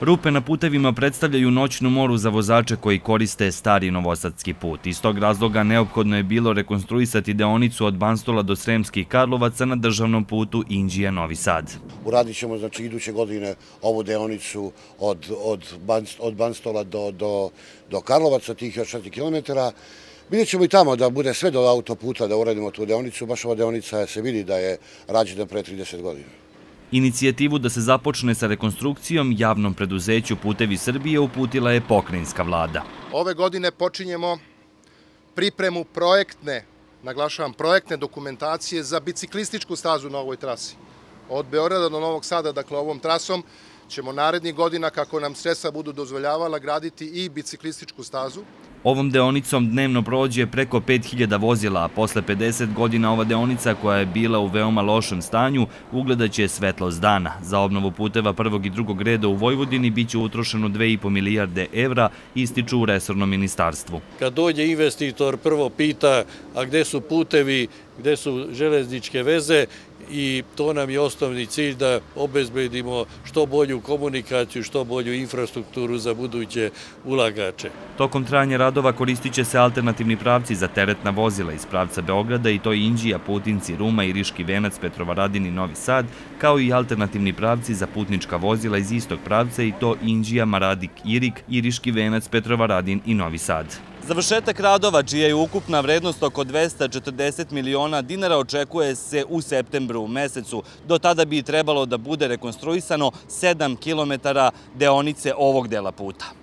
Rupe na putevima predstavljaju noćnu moru za vozače koji koriste stari novosadski put. Iz tog razloga neophodno je bilo rekonstruisati deonicu od Banstola do Sremskih Karlovaca na državnom putu Inđija-Novi Sad. Uradit ćemo znači, iduće godine ovu deonicu od, od, Banstola do, do, do Karlovaca, tih još 4 km. Vidjet ćemo i tamo da bude sve do autoputa da uradimo tu deonicu. Baš ova deonica se vidi da je rađena pre 30 godina. Inicijativu da se započne sa rekonstrukcijom javnom preduzeću Putevi Srbije uputila je pokrinjska vlada. Ove godine počinjemo pripremu projektne, naglašavam, projektne dokumentacije za biciklističku stazu na ovoj trasi. Od Beorada do Novog Sada, dakle ovom trasom, ćemo narednih godina, kako nam sredstva budu dozvoljavala, graditi i biciklističku stazu. Ovom deonicom dnevno prođe preko 5000 vozila, a posle 50 godina ova deonica koja je bila u veoma lošem stanju ugledaće svetlost dana. Za obnovu puteva prvog i drugog reda u Vojvodini biće utrošeno 2,5 milijarde evra, ističu u resornom ministarstvu. Kad dođe investitor prvo pita a gde su putevi, gde su železničke veze i to nam je osnovni cilj da obezbedimo što bolju komunikaciju, što bolju infrastrukturu za buduće ulagače. Tokom trajanja radova koristit će se alternativni pravci za teretna vozila iz pravca Beograda i to Inđija, Putinci, Ruma i Riški venac, Petrovaradin i Novi Sad, kao i alternativni pravci za putnička vozila iz istog pravca i to Inđija, Maradik, Irik i Riški venac, Petrovaradin i Novi Sad. Završetak radova, čija je ukupna vrednost oko 240 miliona dinara, očekuje se u septembru mesecu. Do tada bi trebalo da bude rekonstruisano 7 kilometara deonice ovog dela puta.